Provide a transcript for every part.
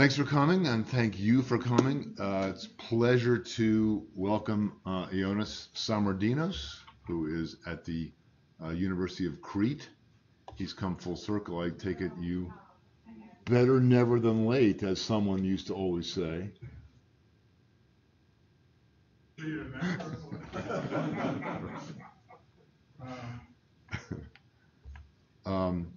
Thanks for coming, and thank you for coming. Uh, it's a pleasure to welcome uh, Ioannis Tsamardinos, who is at the uh, University of Crete. He's come full circle. I take it you better never than late, as someone used to always say. um,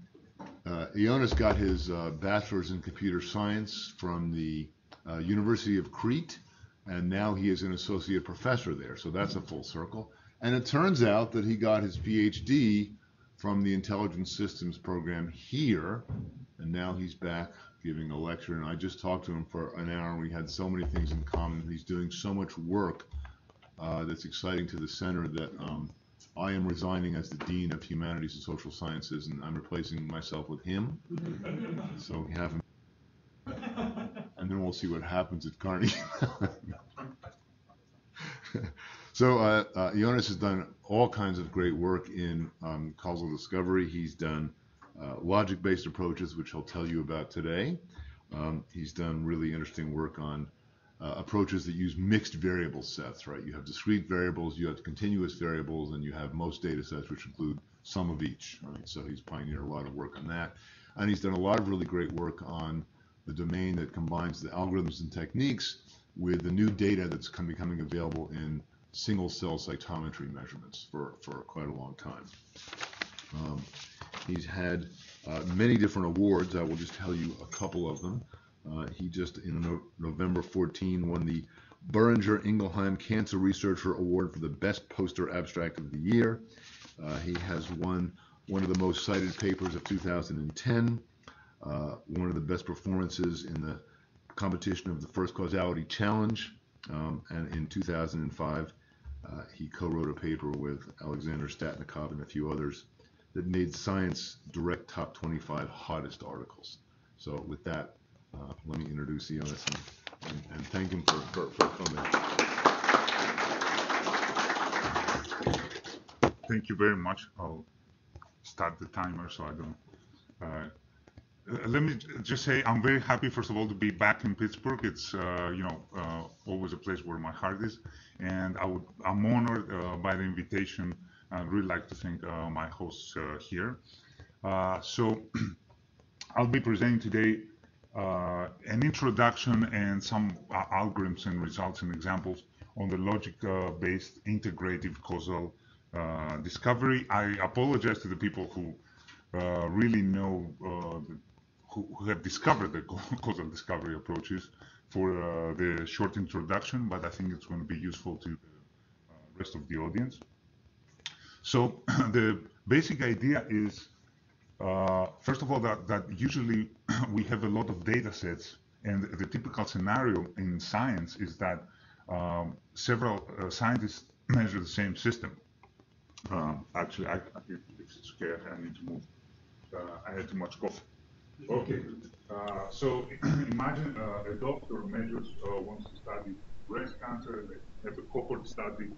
uh, Ioannis got his uh, bachelor's in computer science from the uh, University of Crete, and now he is an associate professor there. So that's a full circle. And it turns out that he got his PhD from the Intelligent Systems program here, and now he's back giving a lecture. And I just talked to him for an hour, and we had so many things in common. He's doing so much work uh, that's exciting to the center that um, I am resigning as the Dean of Humanities and Social Sciences, and I'm replacing myself with him. so we have him. And then we'll see what happens at Carnegie. so uh, uh, Ioannis has done all kinds of great work in um, causal discovery. He's done uh, logic-based approaches, which I'll tell you about today. Um, he's done really interesting work on uh, approaches that use mixed variable sets, right? You have discrete variables, you have continuous variables, and you have most data sets which include some of each, right? So he's pioneered a lot of work on that. And he's done a lot of really great work on the domain that combines the algorithms and techniques with the new data that's becoming available in single cell cytometry measurements for, for quite a long time. Um, he's had uh, many different awards. I will just tell you a couple of them. Uh, he just in no November 14 won the Boehringer Ingelheim Cancer Researcher Award for the best poster abstract of the year. Uh, he has won one of the most cited papers of 2010, uh, one of the best performances in the competition of the First Causality Challenge, um, and in 2005 uh, he co-wrote a paper with Alexander Statnikov and a few others that made Science Direct top 25 hottest articles. So with that, uh, let me introduce Ioannis and, and, and thank him for, for, for coming. Thank you very much. I'll start the timer so I don't. Uh, let me just say I'm very happy, first of all, to be back in Pittsburgh. It's uh, you know uh, always a place where my heart is, and I would I'm honored uh, by the invitation. I'd really like to thank uh, my hosts uh, here. so I'll be presenting today uh, an introduction and some uh, algorithms and results and examples on the logic-based integrative causal uh, discovery. I apologize to the people who uh, really know, who, who, have discovered the causal discovery approaches for the short introduction, but I think it's going to be useful to the rest of the audience. So the basic idea is uh, first of all, that, that usually we have a lot of data sets, and the typical scenario in science is that um, several uh, scientists measure the same system. Um, actually, I, if it's okay, I need to move. Uh, I had too much coffee. Okay, uh, so imagine uh, a doctor measures, wants to study breast cancer, and they have a cohort study,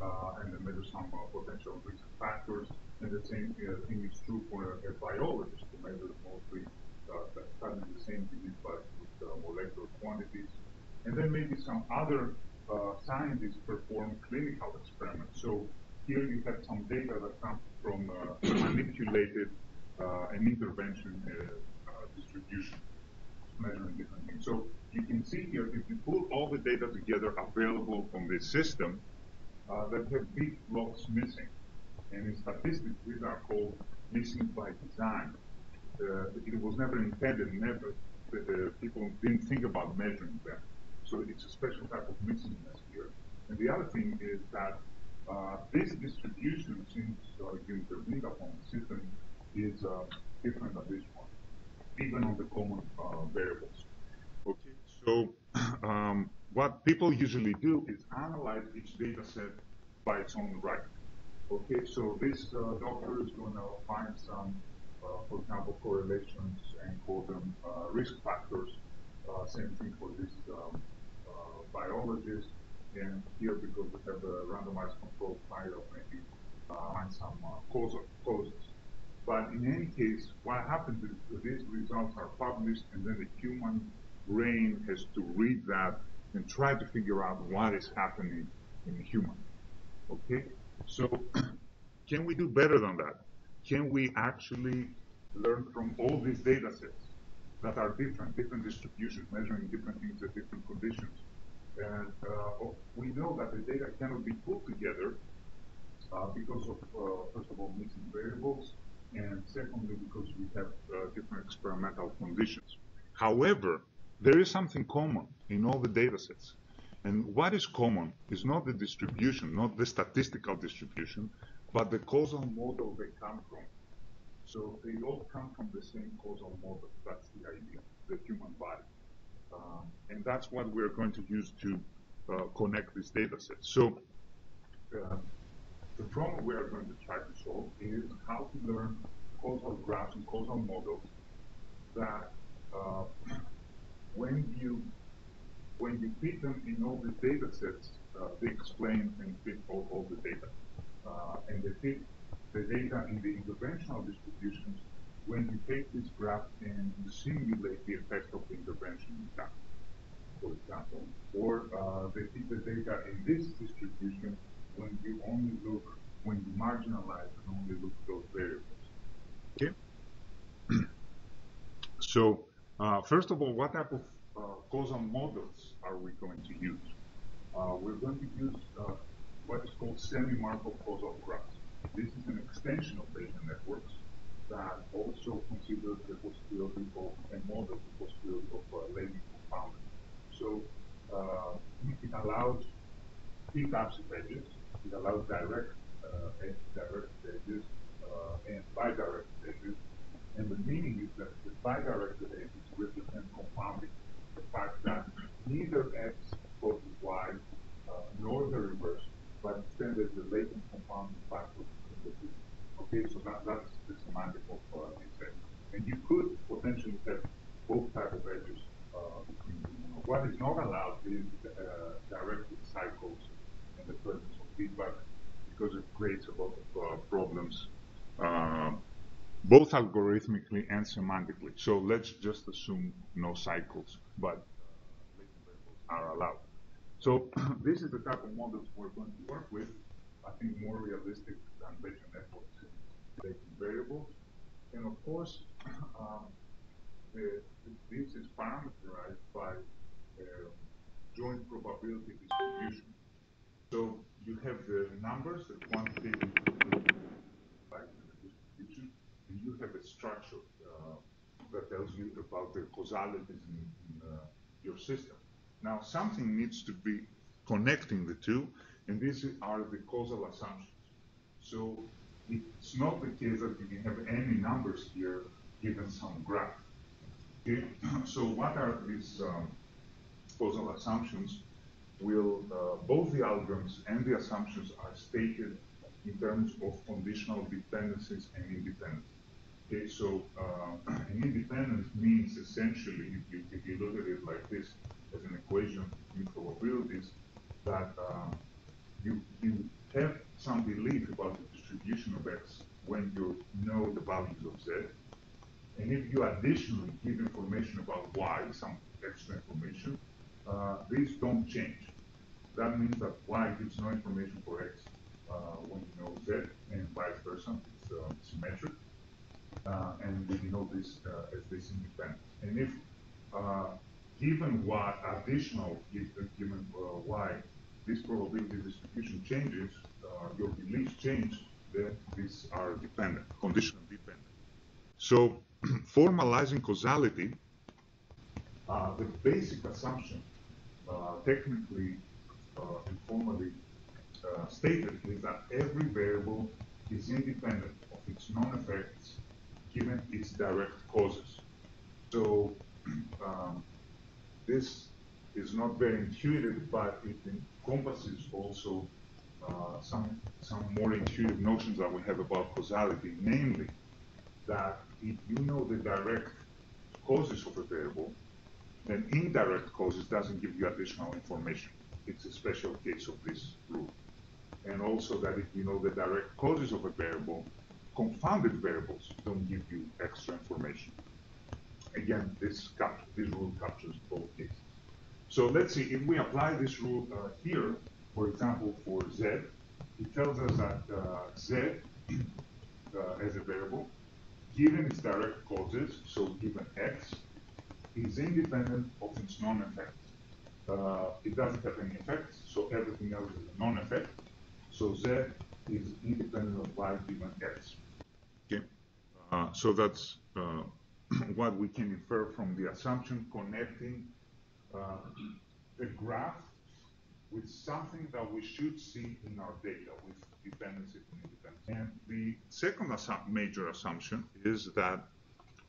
and they measure some potential risk factors and the same uh, thing is true for a, biologist who measures mostly uh, studying the same disease but with uh, molecular quantities. And then maybe some other uh, scientists perform clinical experiments. So here you have some data that comes from uh, manipulated uh, an intervention distribution measuring different things. So you can see here, if you pull all the data together available from this system, that have big blocks missing. And in statistics, these are called missing by design. Uh, it was never intended, never, uh, people didn't think about measuring them. So it's a special type of missingness here. And the other thing is that uh, this distribution, since you intervened upon the system, is different than this one, even on the common variables. Okay, so um, what people usually do is analyze each data set by its own right. Okay, so this doctor is going to find some, for example, correlations and call them uh, risk factors. Uh, same thing for this um, uh, biologist. And here, because we have a randomized control trial, maybe uh, find some causal causes. But in any case, what happens is these results are published, and then the human brain has to read that and try to figure out what is happening in a human. Okay? So can we do better than that? Can we actually learn from all these data sets that are different, different distributions, measuring different things at different conditions? And uh, we know that the data cannot be put together uh, because of, uh, first of all, missing variables, and secondly, because we have uh, different experimental conditions. However, there is something common in all the data sets. And what is common is not the distribution, not the statistical distribution, but the causal model they come from. So they all come from the same causal model. That's the idea, the human body. Um, and that's what we're going to use to uh, connect this data set. So uh, the problem we are going to try to solve is how to learn causal graphs and causal models that uh, when you when you fit them in all the data sets, uh, they explain and fit all, all the data. Uh, and they fit the data in the interventional distributions when you take this graph and you simulate the effect of the intervention in time, for example. Or uh, the data in this distribution when you only look, when you marginalize and only look at those variables. Okay? so, uh, first of all, what type of uh, causal models are we going to use? We're going to use what is called semi-Markov causal graphs. This is an extension of Bayesian networks that also considers the possibility of a model, the possibility of uh, latent confounding. So uh, it allows three types of edges. It allows direct uh, edge, direct edges, uh, and bidirected edges. And the meaning is that the bidirected edges represent confounding. The fact that neither x causes y uh, nor the reverse, but instead there's a latent confounding factor. Okay, so that, that's the semantic of uh, edge. And you could potentially have both type of edges uh. What is not allowed is uh, directed cycles in the presence of feedback because it creates a lot of uh, problems, uh, both algorithmically and semantically. So let's just assume no cycles, but uh, are allowed. So this is the type of models we're going to work with. I think more realistic than Bayesian networks variables. And of course, um, this is parameterized by uh, joint probability distribution. So you have the numbers, the quantitative distribution, and you have a structure uh, that tells you about the causalities in, in uh, your system. Now, something needs to be connecting the two, and these are the causal assumptions. It's not the case that you can have any numbers here given some graph. Okay? So what are these um, causal assumptions? will uh, both the algorithms and the assumptions are stated in terms of conditional dependencies and independence. Okay, so uh, an independence means essentially, if you, if you look at it like this, as an equation in probabilities, that uh, you, you have some belief about the distribution of x when you know the values of z. And if you additionally give information about y, some extra information, uh, these don't change. That means that y gives no information for x uh, when you know z, and vice versa. It's uh, symmetric. Uh, and we know this uh, as this independent. And if uh, given what additional given y, this probability distribution changes, your beliefs change, then these are dependent, conditional dependent. So formalizing causality, uh, the basic assumption, uh, technically uh, informally uh, stated is that every variable is independent of its non-effects given its direct causes. So um, this is not very intuitive, but it encompasses also uh, some some more intuitive notions that we have about causality, namely that if you know the direct causes of a variable, then indirect causes doesn't give you additional information it's a special case of this rule. And also that if you know the direct causes of a variable, confounded variables don't give you extra information. again, this, cap this rule captures both cases. So let's see, if we apply this rule uh, here, for example, for z, it tells us that uh, z uh, as a variable, given its direct causes, so given x, is independent of its non-effect. Uh, it doesn't have any effects, so everything else is a non-effect. So z is independent of y given x. Okay, uh, so that's uh, what we can infer from the assumption connecting uh, the graph with something that we should see in our data with dependency and independence. And the second assu major assumption is that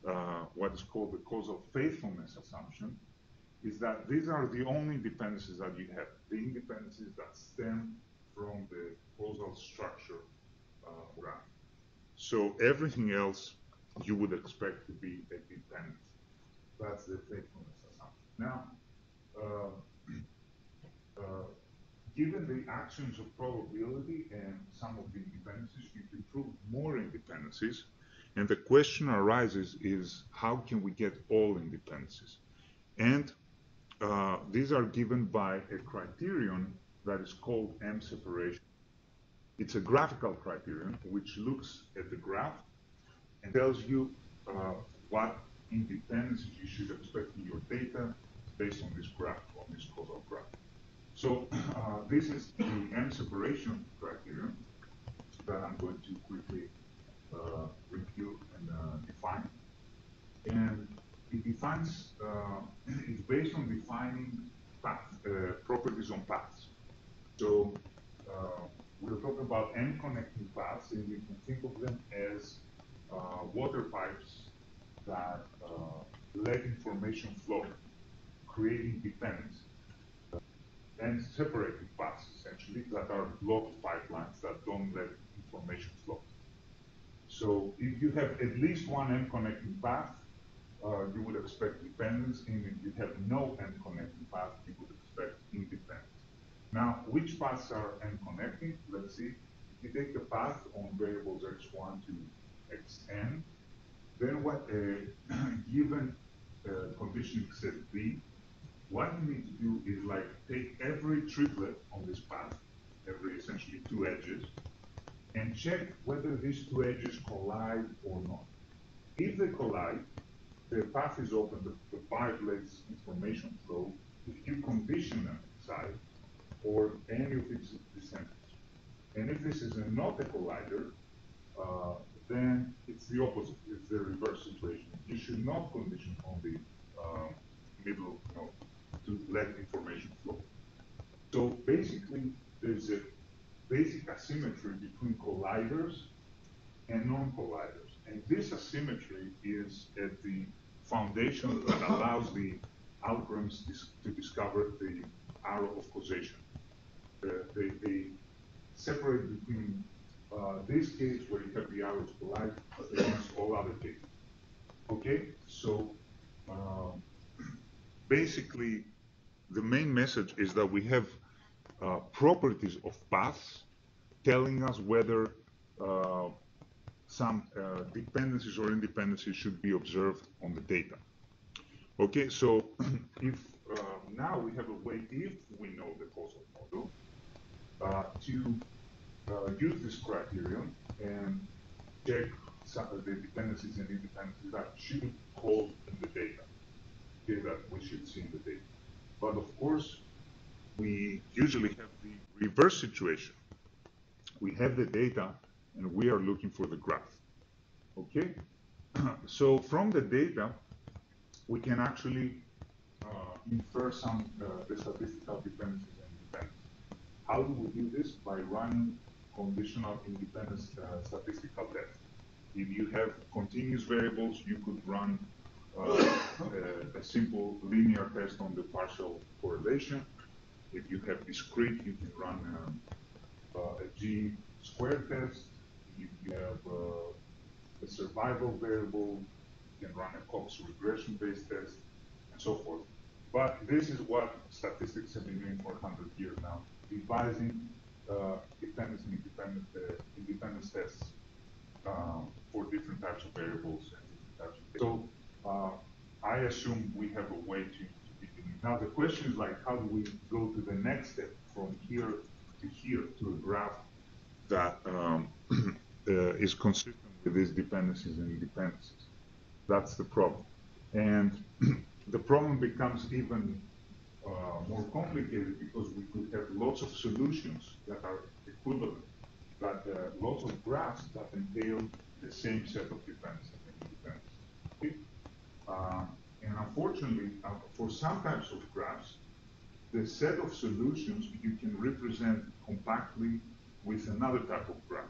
uh, what is called the causal faithfulness assumption is that these are the only dependencies that you have, the independencies that stem from the causal structure uh, graph. So everything else you would expect to be a dependence. That's the faithfulness assumption. Now, uh, given the axioms of probability and some of the independencies, you can prove more independencies. And the question arises is how can we get all independencies? And uh, these are given by a criterion that is called M separation. It's a graphical criterion which looks at the graph and tells you uh, what independencies you should expect in your data based on this graph, on this causal graph. So uh, this is the M separation criterion that I'm going to quickly uh, review and uh, define. And it defines, uh, it's based on defining path, uh, properties on paths. So uh, we're talking about M connecting paths, and you can think of them as water pipes that let information flow, creating dependence and separating paths, essentially, that are blocked pipelines that don't let information flow. So if you have at least one M connecting path, uh, you would expect dependence, and if you have no M connecting path, you would expect independence. Now, which paths are M connecting? Let's see. If you take the path on variables x1 to xn, then what a given uh, condition set b what you need to do is like take every triplet on this path, every essentially two edges, and check whether these two edges collide or not. If they collide, the path is open, the, the information flow if you condition them inside or any of its descendants. And if this is a not a collider, uh, then it's the opposite. It's the reverse situation. You should not condition on the uh, middle node to let information flow. So basically, there's a basic asymmetry between colliders and non-colliders. And this asymmetry is at the foundation that allows the algorithms to discover the arrow of causation. Uh, they, they, separate between uh, this case where you have the arrows collide against all other cases. Okay, so um, basically the main message is that we have uh, properties of paths telling us whether uh, some uh, dependencies or independencies should be observed on the data. Okay, so if uh, now we have a way, if we know the causal model, uh, to uh, use this criterion and check some of the dependencies and independencies that should hold in the data, okay, that we should see in the data. But of course, we usually have the reverse situation. We have the data and we are looking for the graph. Okay? so from the data, we can actually uh, infer some uh, statistical dependencies and independence. How do we do this? By running conditional independence uh, statistical tests. If you have continuous variables, you could run a, a, simple linear test on the partial correlation. If you have discrete, you can run um, uh, a G squared test. If you have uh, a survival variable, you can run a Cox regression-based test, and so forth. But this is what statistics have been doing for 100 years now, devising uh, dependence and independent, uh, independence tests um, for different types of variables and different types of. So uh, I assume we have a way to. Now the question is like, how do we go to the next step from here to here to a graph that um, uh, is consistent with these dependencies and dependencies? That's the problem. And the problem becomes even uh, more complicated because we could have lots of solutions that are equivalent, but uh, lots of graphs that entail the same set of dependencies. Uh, and unfortunately, uh, for some types of graphs, the set of solutions you can represent compactly with another type of graph.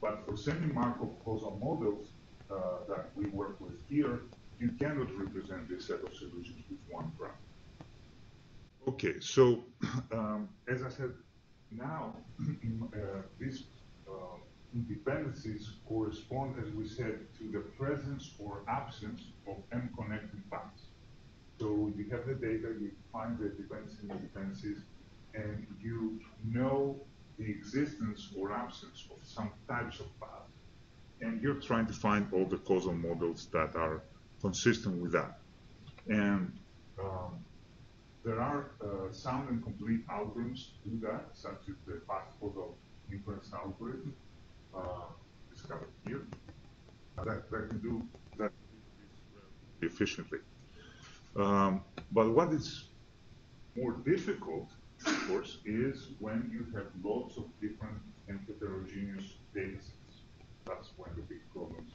But for semi-Markov causal models uh, that we work with here, you cannot represent this set of solutions with one graph. Okay, so um, as I said, now uh, these independencies correspond, as we said, to the presence or absence of m connected paths. So you have the data, you find the dependencies and dependencies, and you know the existence or absence of some types of paths. And you're trying to find all the causal models that are consistent with that. And um, there are uh, sound and complete algorithms to do that, such as the fast causal inference algorithm uh, discovered here that, that can do that efficiently. Um, but what is more difficult, of course, is when you have lots of different and heterogeneous data sets. That's when the big problems,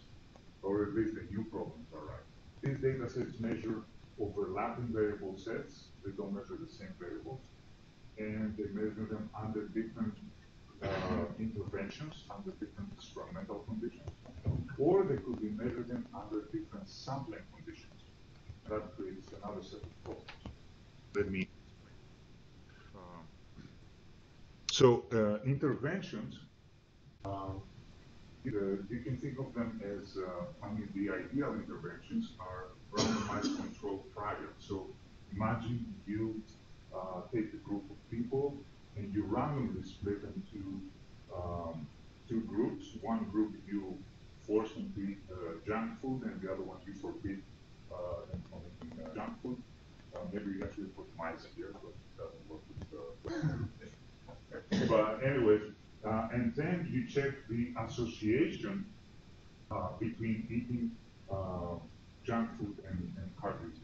or at least the new problems arise. These data sets measure overlapping variable sets. They don't measure the same variables. And they measure them under different interventions, under different experimental conditions. Or they could be measured under different sampling conditions. That creates another set of problems. Let me so uh, interventions, um, you can think of them as, uh, I mean, the ideal interventions are randomized controlled trials. So imagine you uh, take a group of people and you randomly split them into um, two groups. One group you force them to eat uh, junk food, and the other one you forbid uh, them from eating uh, junk food. Uh, maybe you actually put mice here, but it doesn't work with. but anyway, uh, and then you check the association uh, between eating uh, junk food and, and heart disease.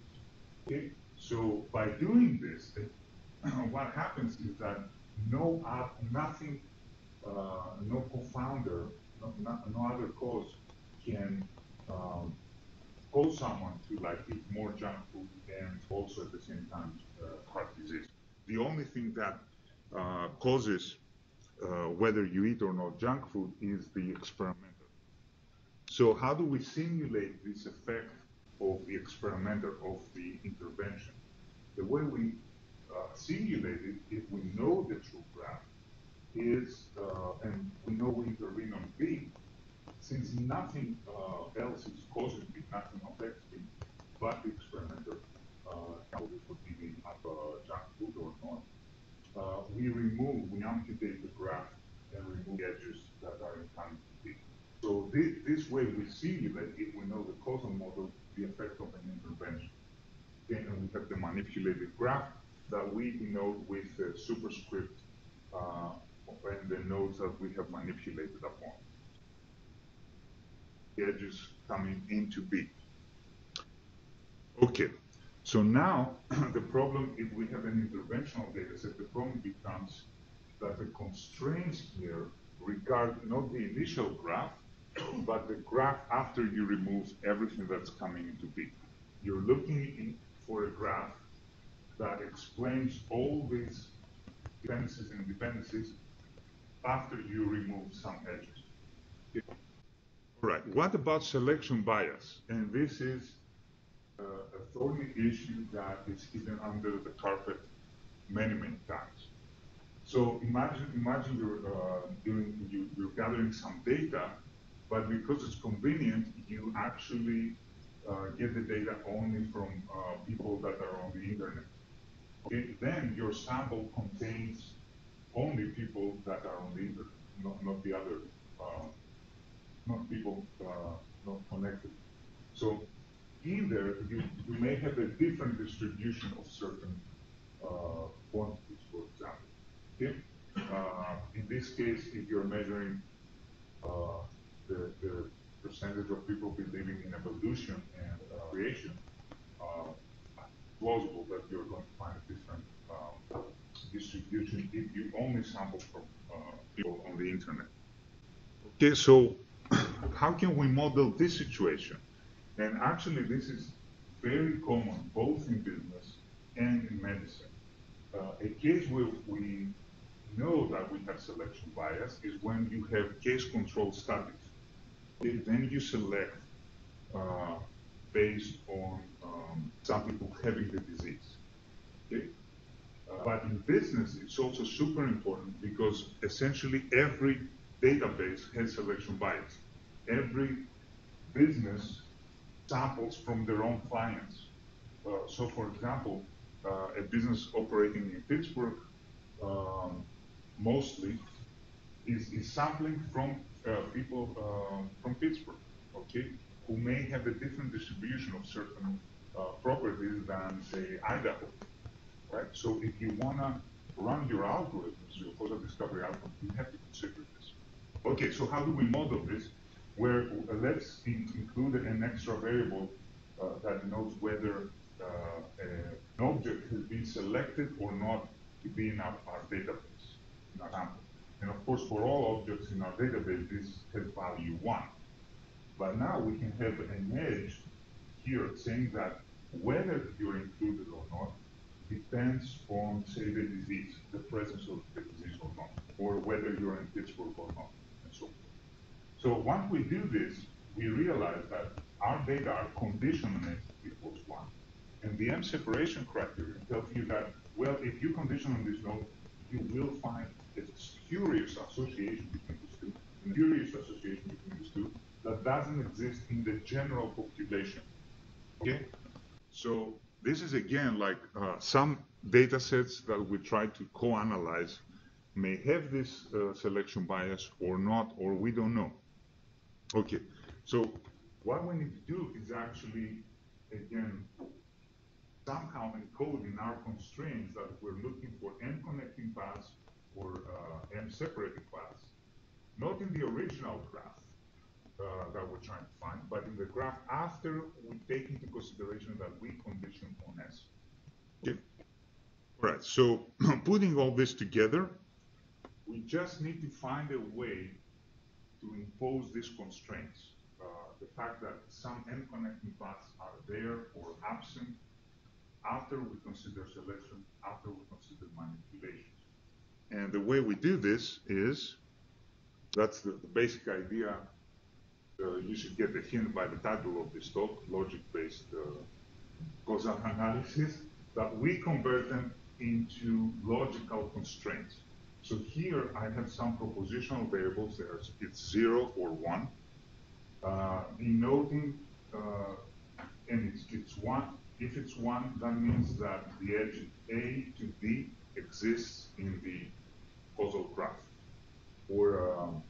Okay? So by doing this, what happens is that no nothing, uh, no confounder, no, no, other cause can um, cause someone to like eat more junk food and also at the same time uh, heart disease. The only thing that uh, causes uh, whether you eat or not junk food is the experimenter. So how do we simulate this effect of the experimenter of the intervention? The way we uh, simulate it, if we know the true graph, is, uh, and we know we intervene on B, since nothing uh, else is causing B, nothing affects B, but the experimenter, uh, this would be up uh, junk food or not, uh, we remove, we amputate the graph and remove edges that are in time to So this, this way we simulate, if we know the causal model, the effect of an intervention. And we have the manipulated graph that we denote with superscript uh, and the nodes that we have manipulated upon. The edges coming into B. Okay. So now the problem, if we have an interventional data set, the problem becomes that the constraints here regard not the initial graph, but the graph after you remove everything that's coming into B. You're looking for a graph that explains all these dependencies and dependencies after you remove some edges. All right, what about selection bias? And this is uh, a thorny issue that is hidden under the carpet many, many times. So imagine, imagine you're uh, doing, you, you're gathering some data, but because it's convenient, you actually uh, get the data only from uh, people that are on the internet. Then your sample contains only people that are on the internet, not, not the other, uh, not people uh, not connected. So either you, you may have a different distribution of certain uh, quantities, for example. Okay? Uh, in this case, if you're measuring uh, the, the percentage of people believing in evolution and uh, creation, plausible that you're going to find a different um, distribution if you only sample from uh, people on the internet. Okay, so how can we model this situation? And actually, this is very common both in business and in medicine. Uh, a case where we know that we have selection bias is when you have case control studies. Then you select uh, based on um, some people having the disease. Okay? Uh, but in business, it's also super important because essentially every database has selection bias. Every business samples from their own clients. Uh, so, for example, uh, a business operating in Pittsburgh um, mostly is, is sampling from uh, people uh, from Pittsburgh, okay, who may have a different distribution of certain uh, properties than, say, Idaho, right? So if you want to run your algorithms, your causal discovery algorithm, you have to consider this. Okay, so how do we model this? Where uh, let's in include an extra variable uh, that denotes whether uh, an object has been selected or not to be in our, our database, in our sample. And of course, for all objects in our database, this has value one. But now we can have an edge here saying that whether you're included or not depends on, say, the disease, the presence of the disease or not, or whether you're in Pittsburgh or not, and so forth. So once we do this, we realize that our data are conditioned equals one. And the M separation criterion tells you that, well, if you condition on this node, you will find a curious association between these two, a curious association between these two that doesn't exist in the general population. Okay? So this is again like uh, some data sets that we try to co-analyze may have this uh, selection bias or not, or we don't know. Okay, so what we need to do is actually, again, somehow encode in our constraints that we're looking for M connecting paths or uh, M separating paths, not in the original graph that we're trying to find, but in the graph after we take into consideration that we condition on S. Okay. All right, so putting all this together, we just need to find a way to impose these constraints. Uh, the fact that some M connecting paths are there or absent, after we consider selection, after we consider manipulations. And the way we do this is, that's the, the basic idea. Uh, you should get a hint by the title of this talk, logic-based uh, causal analysis, that we convert them into logical constraints. So here I have some propositional variables. There's it's zero or one, uh, denoting, uh, and it's, it's one if it's one, that means that the edge A to D exists in the causal graph. Or um,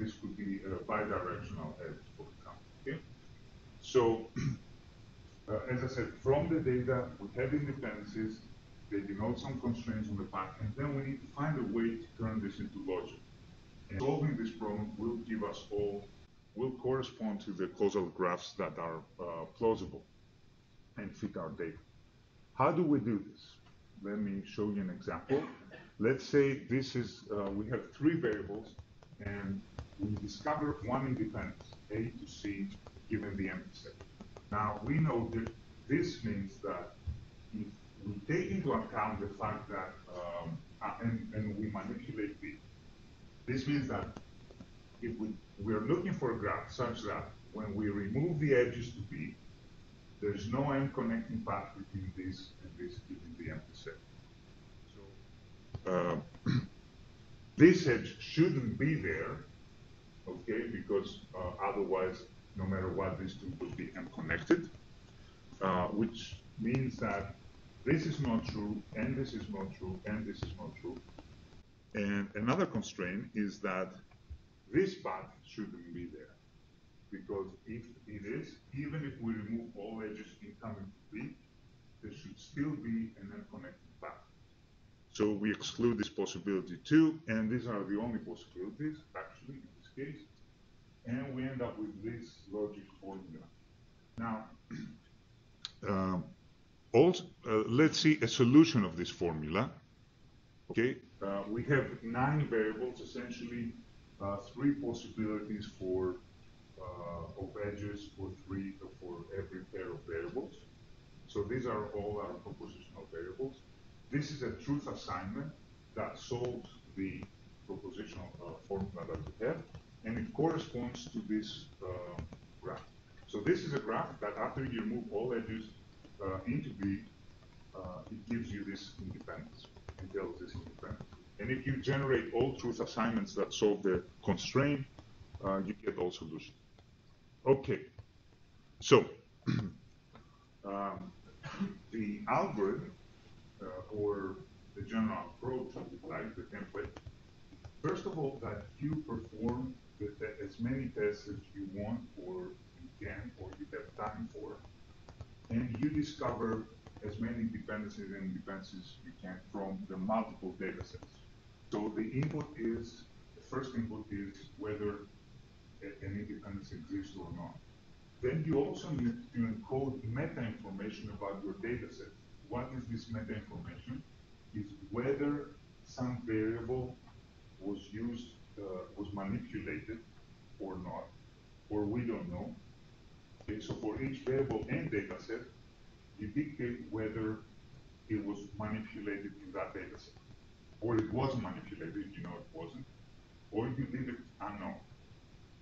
this could be a bidirectional edge, for example. Okay? So, uh, as I said, from the data, we have independencies, they denote some constraints on the path, and then we need to find a way to turn this into logic. And solving this problem will give us all, will correspond to the causal graphs that are uh, plausible and fit our data. How do we do this? Let me show you an example. Let's say this is, uh, we have three variables and we discover one independence, A to C, given the empty set. Now we know that this means that if we take into account the fact that, um, uh, and, and we manipulate B, this means that if we, we're looking for a graph such that when we remove the edges to B, there's no M connecting path between this and this given the empty set. So uh, this edge shouldn't be there, okay, because uh, otherwise, no matter what, these two would be M connected, uh, which means that this is not true, and this is not true, and this is not true. And another constraint is that this path shouldn't be there. because if it is, even if we remove all edges incoming to B, there should still be an M connected path. So we exclude this possibility too, and these are the only possibilities, actually, case. And we end up with this logic formula. Now, um, also, uh, let's see a solution of this formula. Okay, uh, we have nine variables, essentially uh, three possibilities for uh, of edges for three for every pair of variables. So these are all our propositional variables. This is a truth assignment that solves the propositional uh, formula that we have, and it corresponds to this uh, graph. So this is a graph that after you remove all edges uh, into B, uh, it gives you this independence, entails this independence. And if you generate all truth assignments that solve the constraint, uh, you get all solutions. Okay, so um, the algorithm uh, or the general approach, like the template, first of all, that you perform as many tests as you want or you can or you have time for, and you discover as many dependencies and dependencies you can from the multiple data sets. So the input is, the first input is whether any dependency exists or not. Then you also need to encode meta information about your data set. What is this meta information? Is whether some variable was used, was manipulated or not, or we don't know. Okay, so for each variable and data set, you dictate whether it was manipulated in that data set, or it was manipulated, you know it wasn't, or you leave it unknown.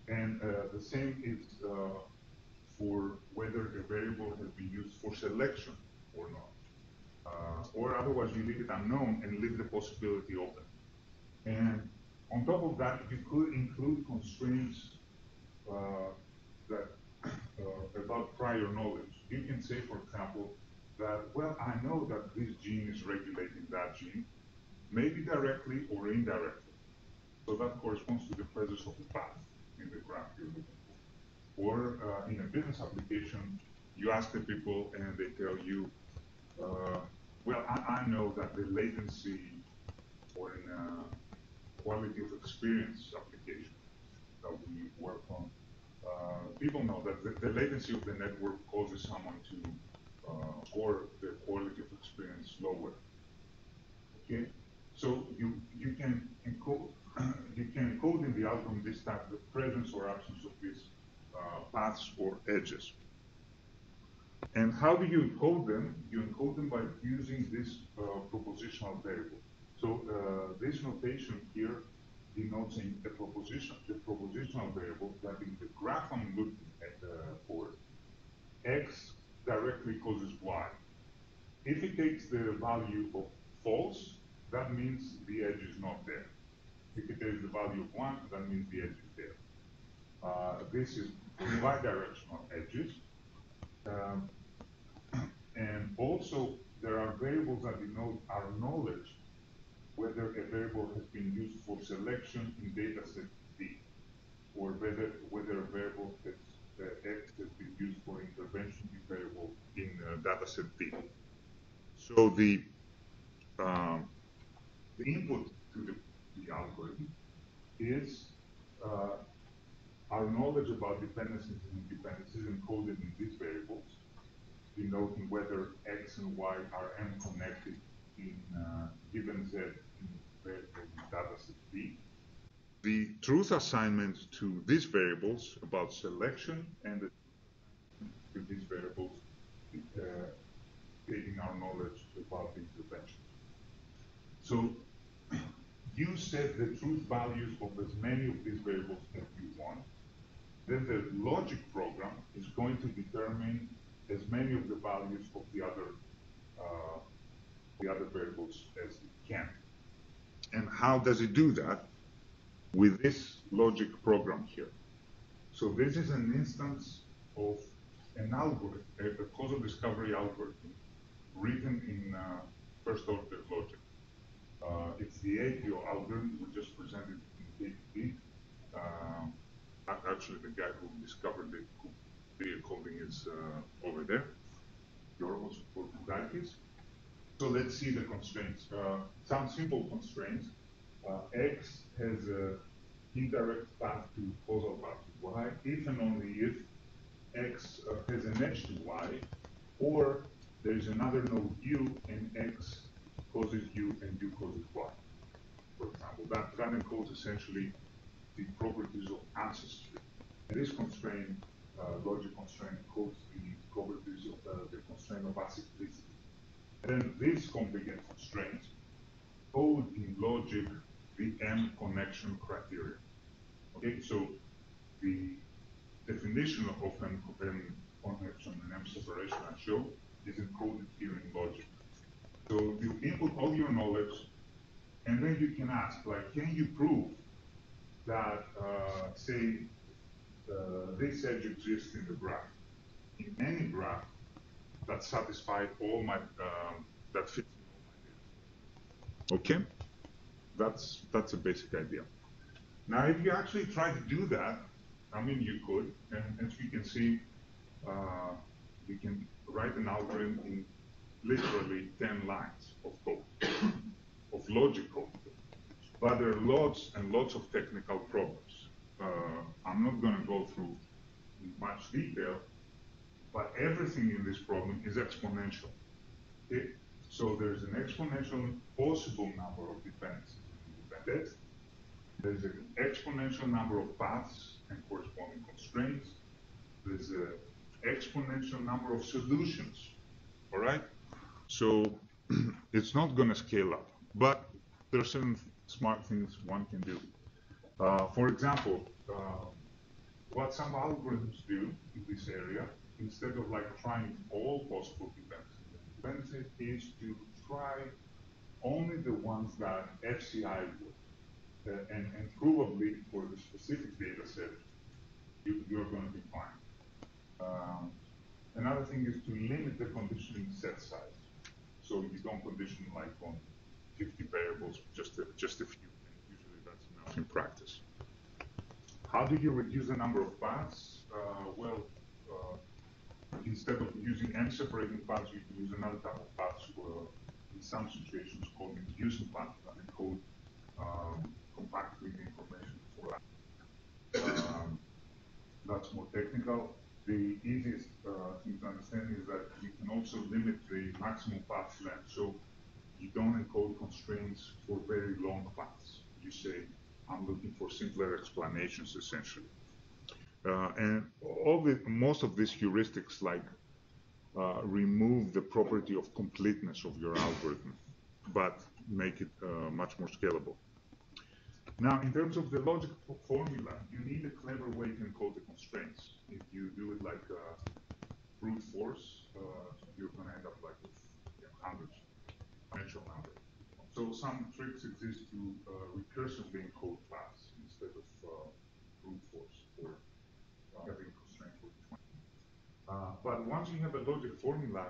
And uh, the same is uh, for whether a variable has been used for selection or not. Uh, or otherwise you leave it unknown and leave the possibility open. And on top of that, you could include constraints uh, that uh, about prior knowledge. You can say, for example, that, well, I know that this gene is regulating that gene, maybe directly or indirectly. So that corresponds to the presence of the path in the graph you're looking for. Or uh, in a business application, you ask the people and they tell you, uh, well, I, I, know that the latency or in of experience application that we work on, uh, people know that the, the, latency of the network causes someone to, uh, or the quality of experience lower. Okay, so you you can encode you can encode in the algorithm this type the presence or absence of these uh, paths or edges. And how do you encode them? You encode them by using this uh, propositional variable. So uh, this notation here denotes a proposition, the propositional variable that in the graph I'm looking at uh, for, x directly causes y. If it takes the value of false, that means the edge is not there. If it takes the value of 1, that means the edge is there. Uh, this is bidirectional edges. Um, and also, there are variables that denote our knowledge whether a variable has been used for selection in dataset D, or whether, whether a variable has, uh, X has been used for intervention in variable in uh, dataset D. So the, um, the input to the, the algorithm is uh, our knowledge about dependencies and independencies encoded in these variables, denoting whether X and Y are M connected in uh, given Z data set D. The truth assignment to these variables about selection and the to these variables uh, our knowledge about the interventions. So you set the truth values of as many of these variables as you want then the logic program is going to determine as many of the values of the other uh, the other variables as it can. And how does it do that? With this logic program here. So this is an instance of an algorithm, a, causal discovery algorithm, written in uh, first order logic. Uh, it's the APO algorithm we just presented in KDD. Uh, actually the guy who discovered it, who the coding is uh, over there. Yorgos Borboudakis. So let's see the constraints. Uh, some simple constraints. Uh, X has an indirect path to causal path to Y if and only if X uh, has an edge to Y, or there is another node U and X causes U and U causes Y. For example, that, that encodes essentially the properties of ancestry. And this constraint, uh, logic constraint, encodes the properties of uh, the constraint of acyclicity. Then this contingent constraint code in logic the M connection criteria. Okay, so the definition of M, M connection and M separation I show is encoded here in logic. So you input all your knowledge, and then you can ask, like, can you prove that, uh, say, uh, this edge exists in the graph? In any graph, that satisfied all my um, that fits. Okay, that's that's a basic idea. Now, if you actually try to do that, I mean, you could, and as you can see, uh, you can write an algorithm in literally 10 lines of code, of logic code. But there are lots and lots of technical problems. Uh, I'm not going to go through much detail, but everything in this problem is exponential. Okay? So there's an exponential possible number of dependencies. There's an exponential number of paths and corresponding constraints. There's an exponential number of solutions. All right? So it's not going to scale up, but there are certain smart things one can do. Uh, for example, uh, what some algorithms do in this area instead of like trying all possible dependencies, is to try only the ones that FCI would. Uh, and, and probably for the specific data set, you, you're going to be fine. Um, another thing is to limit the conditioning set size. So you don't condition like on 50 variables, just a, just a few. Usually that's enough in practice. How do you reduce the number of paths? Uh, well, uh, instead of using m separating paths, you can use another type of paths uh, in some situations called inducing paths that encode um, compactly the information for um, that's more technical. The easiest uh, thing to understand is that you can also limit the maximum path length. So you don't encode constraints for very long paths. You say, I'm looking for simpler explanations, essentially. Uh, and all the, most of these heuristics like uh, remove the property of completeness of your algorithm, but make it uh, much more scalable. Now, in terms of the logic formula, you need a clever way to encode the constraints. If you do it like brute force, uh, you're going to end up like with you know, hundreds, exponential number. So some tricks exist to uh, recursively encode paths instead of uh, brute force having constraint for each one. Uh, but once you have a logic formula,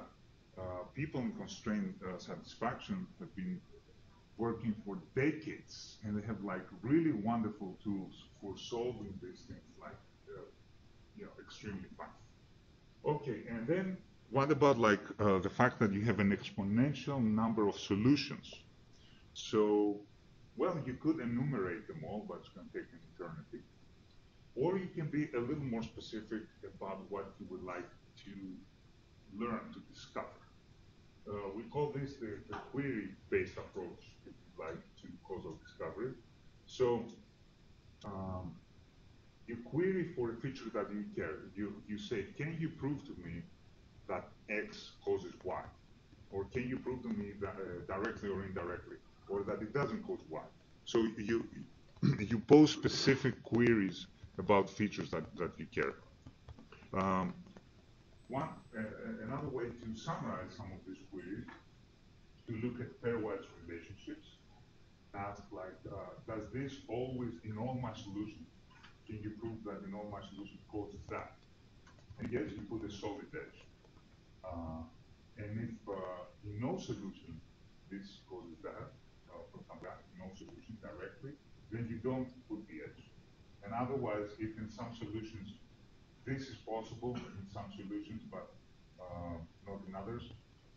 uh, people in constraint uh, satisfaction have been working for decades, and they have like really wonderful tools for solving these things, like uh, you know, extremely fast. Okay, and then what about like uh, the fact that you have an exponential number of solutions? So, well, you could enumerate them all, but it's going to take an eternity. Or you can be a little more specific about what you would like to learn, to discover. Uh, we call this the, the query-based approach, if you like, to causal discovery. So um, you query for a feature that you care. You, you say, can you prove to me that X causes Y? Or can you prove to me that, uh, directly or indirectly, or that it doesn't cause Y? So you, you pose specific queries about features that, that you care. Um, one, uh, another way to summarize some of these queries to look at pairwise relationships. Ask like, uh, does this always, in all my solutions, can you prove that in all my solutions causes that? And yes, you put a solid edge. Uh, and if uh, in no solution this causes that, uh, for example, in no solution directly, then you don't put the edge And otherwise, if in some solutions this is possible in some solutions, but uh, not in others,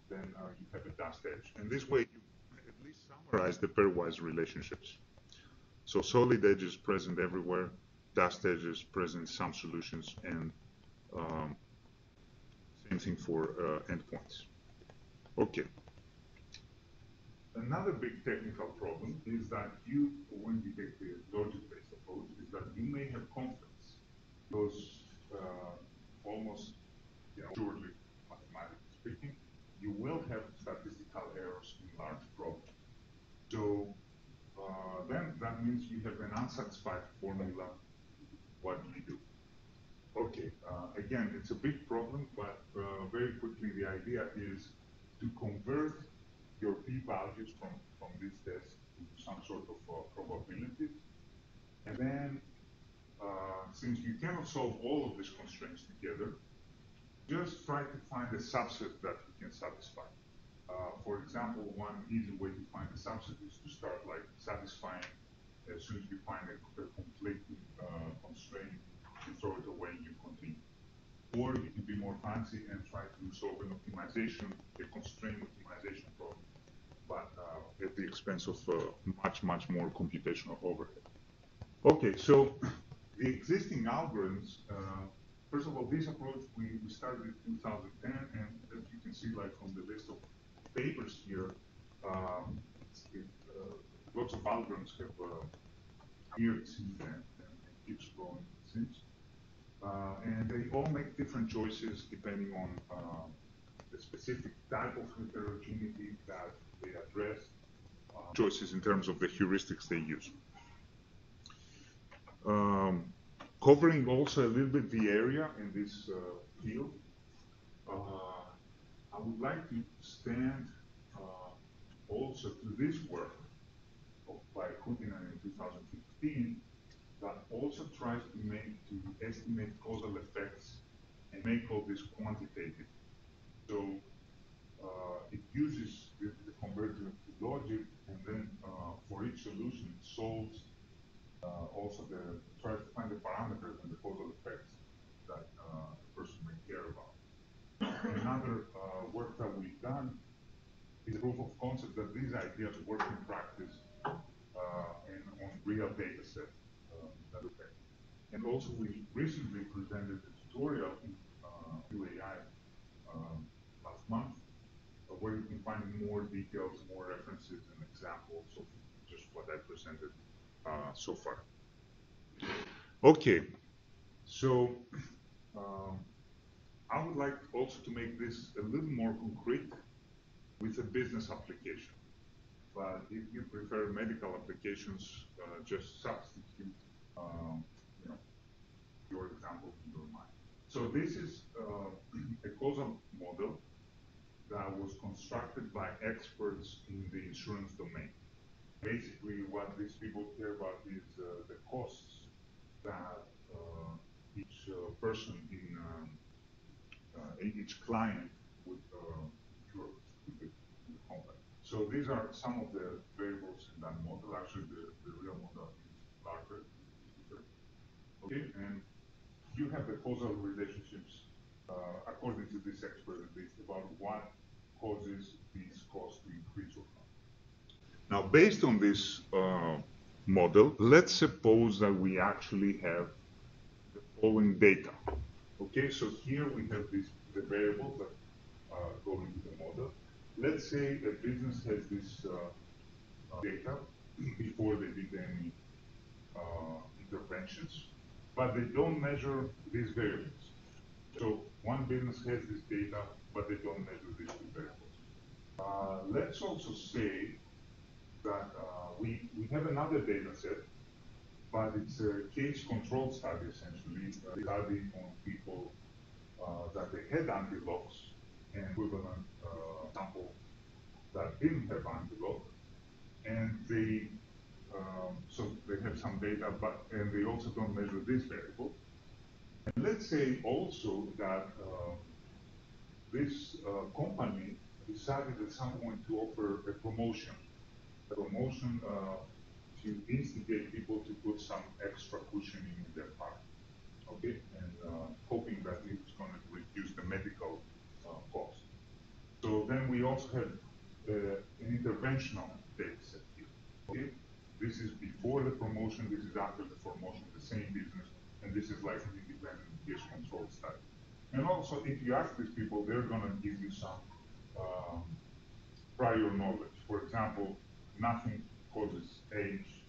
then uh, you have a dust edge. And this way, you at least summarize the pairwise relationships. So solid edge is present everywhere, dust edge is present in some solutions, and um, same thing for uh, endpoints. Okay. Another big technical problem is that you, when you take the logic-based is that you may have conflicts. because uh, almost, you know, purely mathematically speaking, you will have statistical errors in large problems. So uh, then that means you have an unsatisfied formula. What do you do? Okay, uh, again, it's a big problem, but uh, very quickly the idea is to convert your p-values from, from this test into some sort of uh, probability. And then, uh, since you cannot solve all of these constraints together, just try to find a subset that you can satisfy. Uh, for example, one easy way to find a subset is to start like satisfying as soon as you find a, a uh, constraint, you throw it away and you continue. Or you can be more fancy and try to solve an optimization, a constraint optimization problem, but uh, at the expense of uh, much, much more computational overhead. Okay, so the existing algorithms, uh, first of all, this approach we, we started in 2010, and as you can see, like from the list of papers here, um, it, uh, lots of algorithms have uh, appeared since then, and it keeps growing since. Uh, and they all make different choices depending on uh, the specific type of heterogeneity that they address, uh, choices in terms of the heuristics they use. Um, covering also a little bit the area in this uh, field, uh, I would like to stand uh, also to this work by Hyttinen in 2015 that also tries to make to estimate causal effects and make all this quantitative. So uh, it uses the, the converter logic, and then uh, for each solution, it solves also the tries to find the parameters and the causal effects that uh, a person may care about. Another uh, work that we've done is proof of concept that these ideas work in practice uh, and on real data set. Uh, and also we recently presented a tutorial in uh, UAI um, last month uh, where you can find more details, more references and examples of just what I presented uh, so far. Okay, so um, I would like also to make this a little more concrete with a business application. But if you prefer medical applications, uh, just substitute um, you know, your example in your mind. So this is uh, a causal model that was constructed by experts in the insurance domain. Basically, what these people care about is uh, the costs that uh, each uh, person in um, uh, each client would incur to the, company. So these are some of the variables in that model. Actually, the, real model is larger. Okay, and you have the causal relationships according to this expert at about what causes these costs to increase or not. Now, based on this uh, model, let's suppose that we actually have the following data. Okay, so here we have these the variables that uh, go into the model. Let's say a business has this uh, uh data before they did any uh, interventions, but they don't measure these variables. So one business has this data, but they don't measure these two variables. Uh, let's also say that uh, we, we have another data set, but it's a case control study essentially, a study on people uh, that they had anti-locks and equivalent uh, sample that didn't have anti-lock. And they, um, so they have some data, but, and they also don't measure this variable. And let's say also that uh, this uh, company decided at some point to offer a promotion. Promotion uh, to instigate people to put some extra cushioning in their car, okay? And uh, hoping that it's going to reduce the medical uh, cost. So then we also have an interventional data set here, okay? This is before the promotion, this is after the promotion, the same business, and this is like an independent case control study. And also, if you ask these people, they're going to give you some um, prior knowledge. For example, nothing causes age,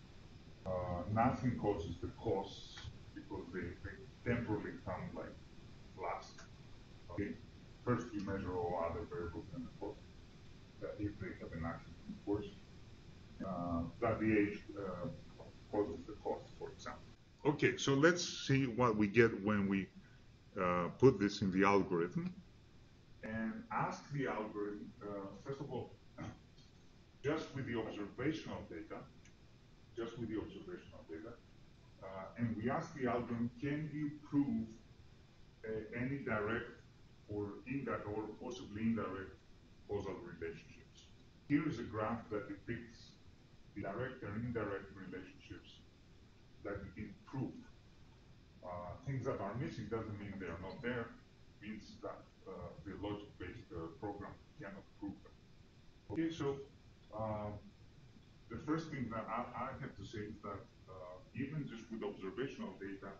uh, nothing causes the costs because they, they temporarily come like last. Okay, first you measure all other variables and the cost. Uh, if they have an accident, of course, uh, that the age uh, causes the cost, for example. Okay, so let's see what we get when we uh, put this in the algorithm and ask the algorithm, uh, first of all, just with the observational data, just with the observational data, uh, and we ask the algorithm, can you prove uh, any direct or indirect or possibly indirect causal relationships? Here is a graph that depicts the direct and indirect relationships that you can prove. Uh, things that are missing doesn't mean they are not there, means that uh, the logic-based uh, program cannot prove them. Okay, so the first thing that I, I, have to say is that uh, even just with observational data,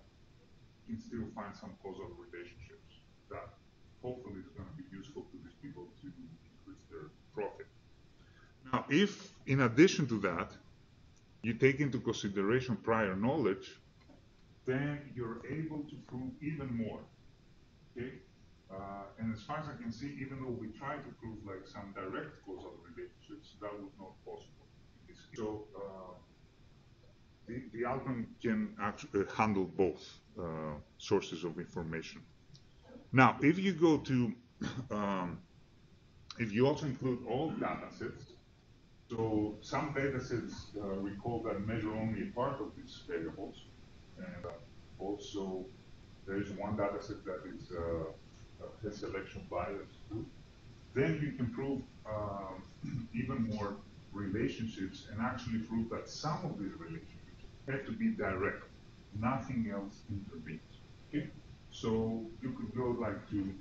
you can still find some causal relationships that hopefully is going to be useful to these people to increase their profit. Now, if in addition to that, you take into consideration prior knowledge, then you're able to prove even more. Okay? Uh, and as far as I can see, even though we try to prove like some direct causal relationships, that was not possible. So uh, the, the, algorithm can actually uh, handle both uh, sources of information. Now, if you go to, um, if you also include all data sets, so some data sets uh, recall that measure only a part of these variables, and uh, also there is one data set that is has selection bias. Then you can prove um, even more relationships and actually prove that some of these relationships have to be direct. Nothing else intervenes. Okay? So you could go like to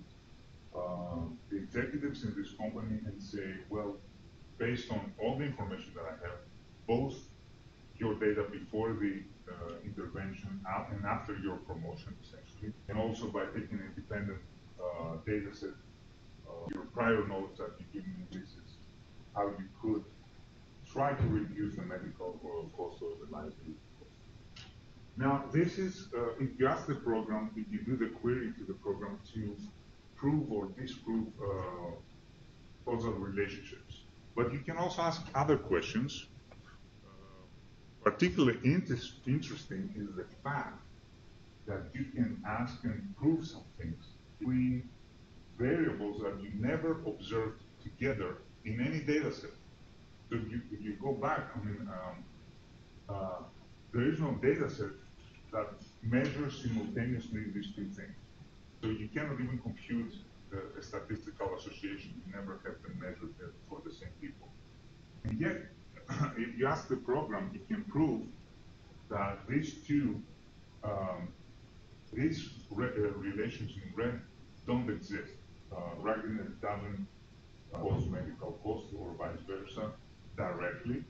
uh, the executives in this company and say, well, based on all the information that I have, both your data before the uh, intervention and after your promotion, essentially, and also by taking independent uh, data set, uh, your prior notes that you give me, this is how you could try to reduce the medical cost or the liability. Now, this is, uh, if you ask the program, if you do the query to the program to prove or disprove uh, causal relationships. But you can also ask other questions. Uh, particularly inter interesting is the fact that you can ask and prove some things between variables that you never observed together in any data set. So if you, if you go back, I mean, um, uh, there is no data set that measures simultaneously these two things. So you cannot even compute uh, a statistical association. You never have them measured for the same people. And yet, if you ask the program, it can prove that these two, um, these re uh, relations in red don't exist. Uh, doesn't cause medical costs or vice versa directly,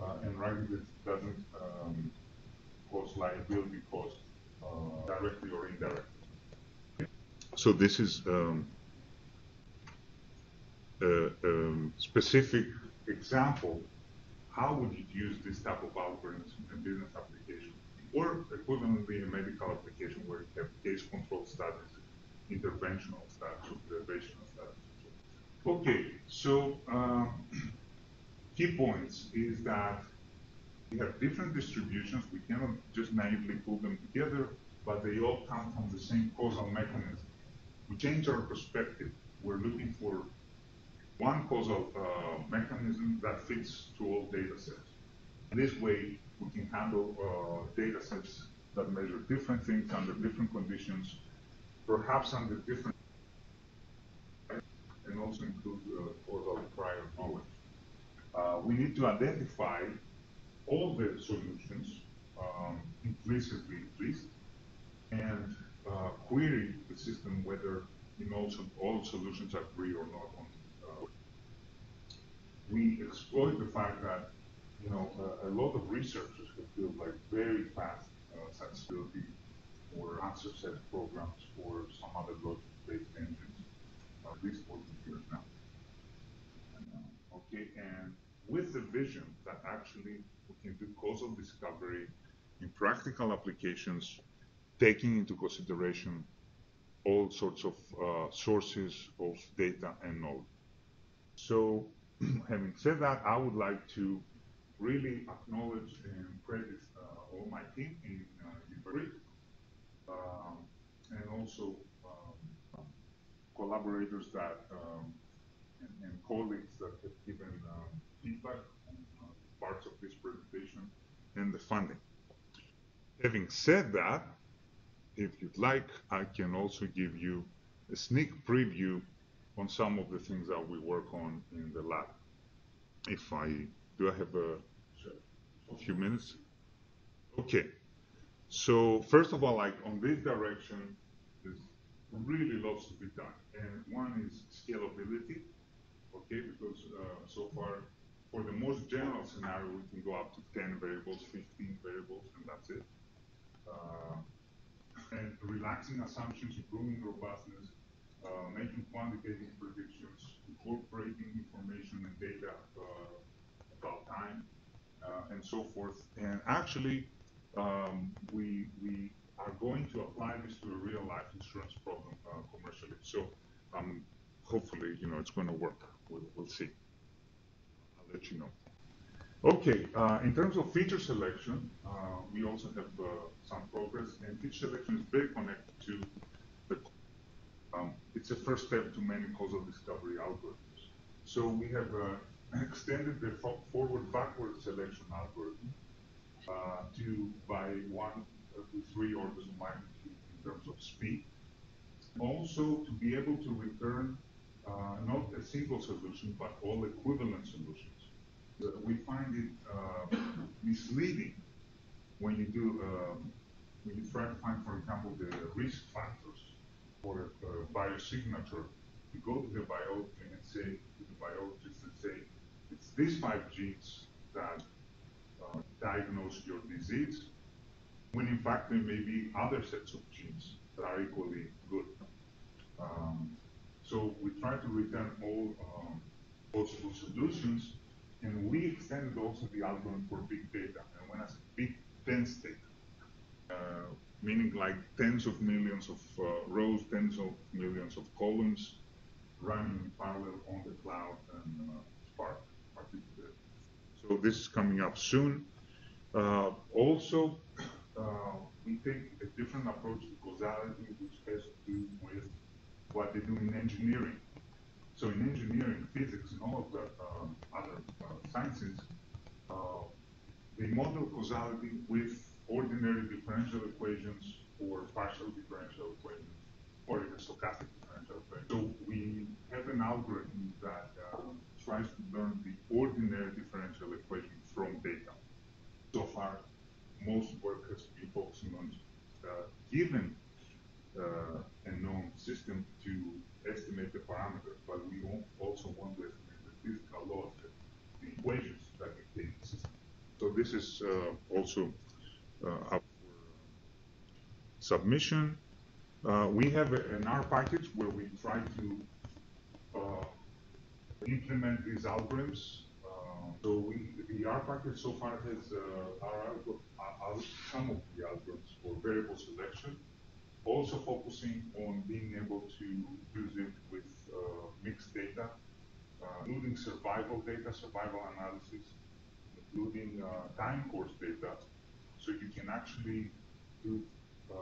uh, and ruggedness doesn't um, cause liability costs uh, directly or indirectly. So this is um, a, a, specific example. How would you use this type of algorithms in a business application? Or equivalently a medical application where you have case control studies interventional studies, observational studies. Okay, so um, key points is that we have different distributions. We cannot just naively pull them together, but they all come from the same causal mechanism. We change our perspective. We're looking for one causal uh, mechanism that fits to all data sets. This way, we can handle uh, data sets that measure different things under different conditions perhaps under different and also include uh, causal prior knowledge. Uh, we need to identify all the solutions um, implicitly at least, and uh, query the system whether in all, all solutions agree or not on. Uh, we exploit the fact that you know a, a lot of researchers have built like very fast uh, satisfiability or answer set programs for some other logic-based engines, at least 40 years now. Okay, and with the vision that actually we can do causal discovery in practical applications, taking into consideration all sorts of uh, sources of data and knowledge. So, having said that, I would like to really acknowledge and credit uh, all my team in uh, um, and also um, collaborators that um, and, and, colleagues that have given um, feedback on uh, parts of this presentation and the funding. Having said that, if you'd like, I can also give you a sneak preview on some of the things that we work on in the lab. If I do, I have a, a few minutes. Okay. So first of all, like on this direction, there's really lots to be done, and one is scalability. Okay, because uh, so far, for the most general scenario, we can go up to 10 variables, 15 variables, and that's it. Uh, and relaxing assumptions, improving robustness, uh, making quantitative predictions, incorporating information and data uh, about time, uh, and so forth. And actually, we we are going to apply this to a real life insurance problem uh, commercially. So um, hopefully, you know, it's going to work. We'll, see. I'll let you know. Okay, uh, in terms of feature selection, uh, we also have some progress, and feature selection is very connected to the, um, it's a first step to many causal discovery algorithms. So we have extended the forward-backward selection algorithm uh, to by one to three orders of magnitude in terms of speed. Also, to be able to return uh, not a single solution, but all equivalent solutions we find it uh, misleading when you do um, when you try to find, for example, the risk factors for a, biosignature. You go to the biologist and say to the biologist and say, it's these five genes that uh, diagnose your disease, when in fact there may be other sets of genes that are equally good. Um, so we try to return all um, possible solutions and we extended also the algorithm for big data. And when I say big, dense data, uh, meaning like tens of millions of uh, rows, tens of millions of columns running in parallel on the cloud and uh, Spark. So this is coming up soon. Uh, also, uh, we take a different approach to causality, which has to do with what they do in engineering. So in engineering, physics, and all of the um, other uh, sciences, uh, they model causality with ordinary differential equations or partial differential equations or even stochastic differential equations. So we have an algorithm that uh, tries to learn the ordinary differential equation from data. So far, most work has been focusing on uh, given uh, a known system to estimate the parameters, but we also want to estimate the physical laws, the equations that dictate the system. So this is uh, also uh, up for uh, submission. Uh, we have an R package where we try to implement these algorithms. Uh, so we, the R package so far has our, our, some of the algorithms for variable selection also focusing on being able to use it with uh, mixed data, uh, including survival data, survival analysis, including uh, time course data, so you can actually do uh,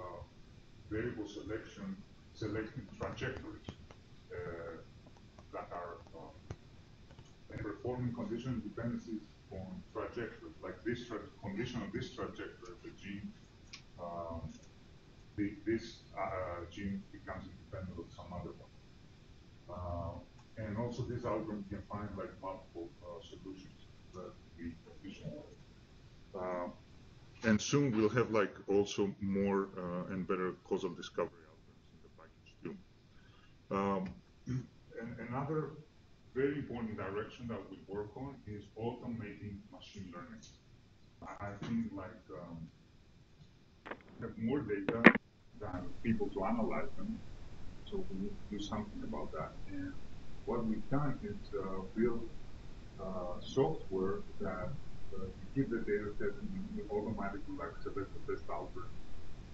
variable selection, selecting trajectories uh, that are uh, performing conditional dependencies on trajectories, like this condition on this trajectory, of the gene um, the, this uh, gene becomes independent of some other one. Uh, and also this algorithm can find like multiple uh, solutions that we efficient. and soon we'll have like also more uh, and better causal discovery algorithms in the package too. Um, another very important direction that we work on is automating machine learning. I think like um, have more data than people to analyze them, so we need to do something about that. And what we've done is uh, build uh, software that uh, give the data set and automatically like select the best algorithm,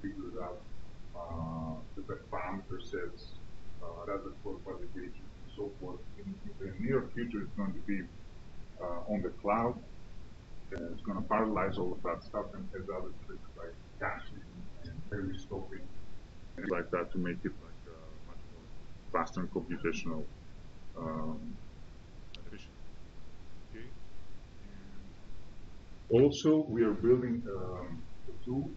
figures out uh, the best parameter sets, uh, it for and so forth. In, the near future, it's going to be uh, on the cloud. And it's going to parallelize all of that stuff and has other tricks like caching and periscoping and like that to make it like uh, much more faster and computational um, efficient. Okay. And also, we are building um, a tool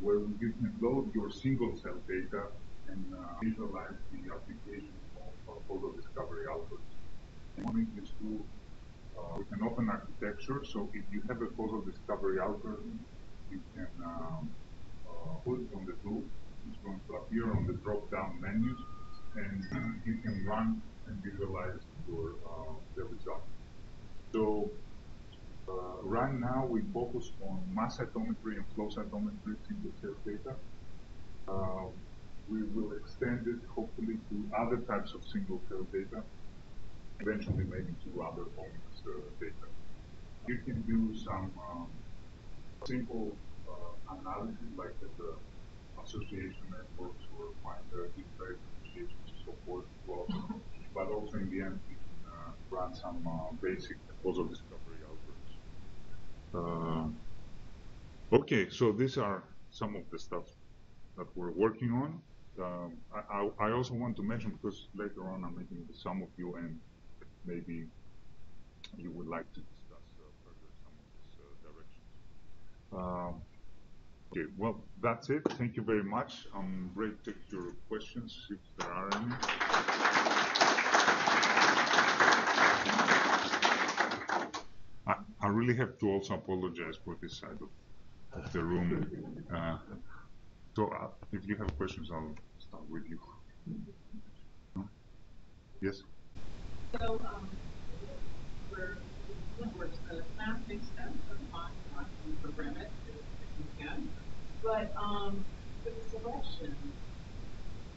where you can load your single cell data and uh, visualize the application uh, causal discovery algorithms. One this tool uh, with an open architecture, so if you have a causal discovery algorithm, you can um, uh, put it on the tool. It's going to appear on the drop-down menus, and you can run and visualize your uh, the result. So uh, right now we focus on mass cytometry and flow cytometry single cell data. We will extend it hopefully to other types of single cell data, eventually maybe to other omics uh, data. You can do some um, simple uh, analysis like the association networks or find the indirect associations and so forth well. but also in the end, you can uh, run some uh, basic causal discovery algorithms. Uh, okay, so these are some of the stuff that we're working on. Um, I, also want to mention because later on I'm meeting with some of you and maybe you would like to discuss uh, further some of these uh, directions. Um, okay, well, that's it. Thank you very much. I'm ready to take your questions if there are any. I, really have to also apologize for this side of, the room. Uh, so if you have questions, I'll start with you. Yes? So, um, for networks, the class makes sense. Can program it if you can. But um, the selection,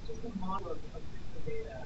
just a model of, of the data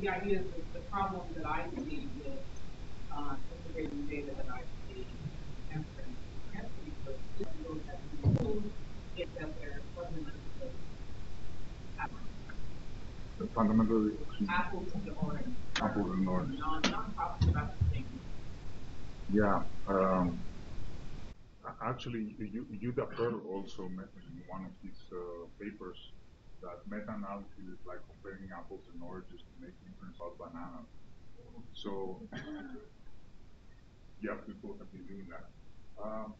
the idea is that the problem that I see with uh, integrating data that I see and because people have tools is that they're fundamentally the fundamental apples and orange. Apples and orange. Not talking about the same. Yeah. Um, actually, Judea Pearl also mentioned in one of his uh, papers that meta-analysis is like comparing apples and oranges to make inference out bananas. So yeah, people have been doing that. Um,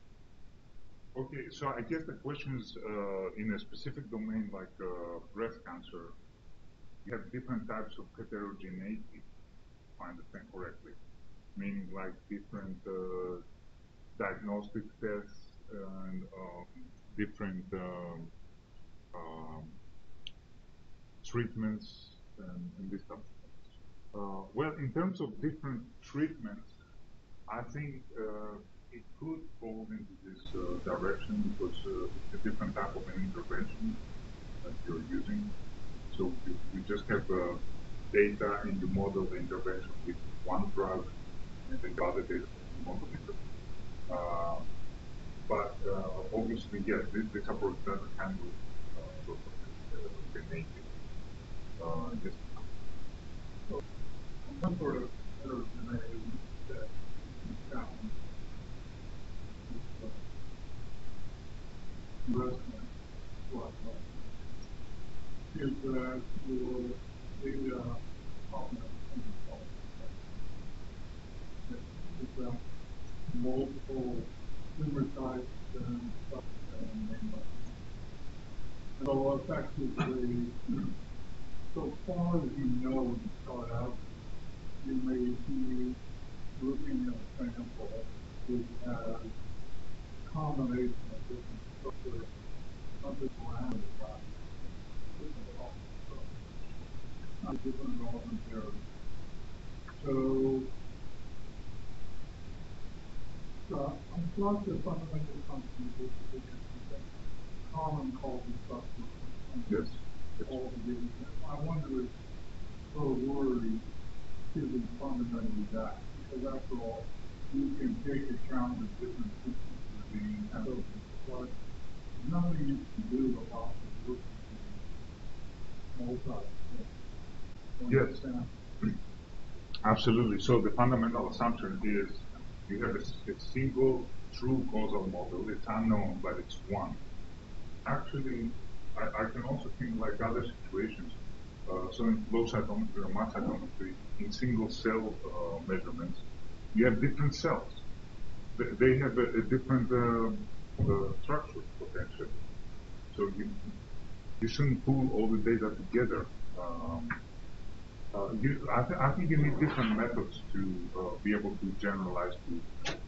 okay, so I guess the question is uh, in a specific domain like uh, breast cancer, you have different types of heterogeneity, if I understand correctly, meaning like different uh, diagnostic tests and um, different um, treatments and, this stuff. Uh, well, in terms of different treatments, I think uh, it could fall into this uh, direction because it's a different type of an intervention that you're using. So you, just have data and you model the intervention with one drug and then gather data the model. Uh, But obviously, yes, this approach doesn't handle the native. Just- Some sort of is that data is that multiple types so effectively so far as you know when you start out you may be looking at a sample which has a combination of different structure underground different relevant areas. So I'm the fundamental assumption is that common causal structure Yes. all the set. I wonder if her worry isn't fundamentally that, because after all, you can take account of different systems being handled, but nothing you can do about the work. Yes. Absolutely. So the fundamental assumption is you have a single true causal model. It's unknown, but it's one. Actually, I can also think like other situations. Uh, so in flow cytometry or mass cytometry, in single cell uh, measurements, you have different cells. They have a different uh, structure potentially. So you shouldn't pull all the data together. Um, I think you need different methods to be able to generalize to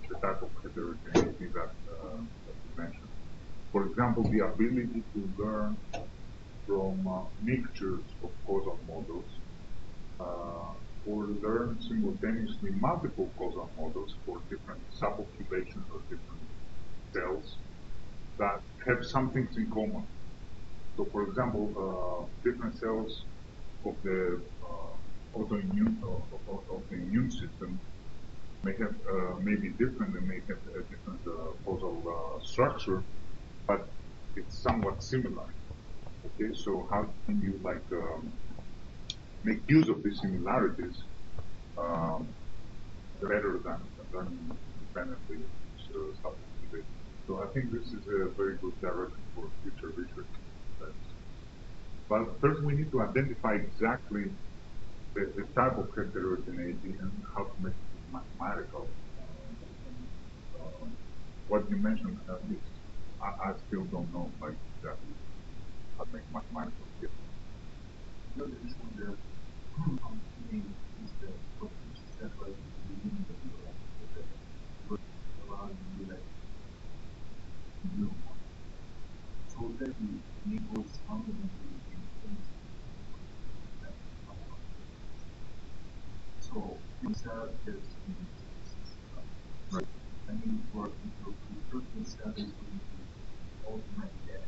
the type of heterogeneity that you uh, mentioned. For example, the ability to learn from uh, mixtures of causal models, uh, or learn simultaneously multiple causal models for different subpopulations or different cells that have some things in common. So for example, different cells of the autoimmune of the immune system may have be different and may have a different uh, causal uh, structure, but it's somewhat similar. Okay, so how can you like um, make use of these similarities um, better than than independently? Uh, so I think this is a very good direction for future research. But first, we need to identify exactly the type of heterogeneity and how to make mathematical. What you mentioned, I I, still don't know like exactly how to make mathematical yet. The other issue is that what you just said right at the beginning of answer, that we're allowing you to do more. So that enables fundamentally new things. So instead of. Mean, for certain studies, we ultimately get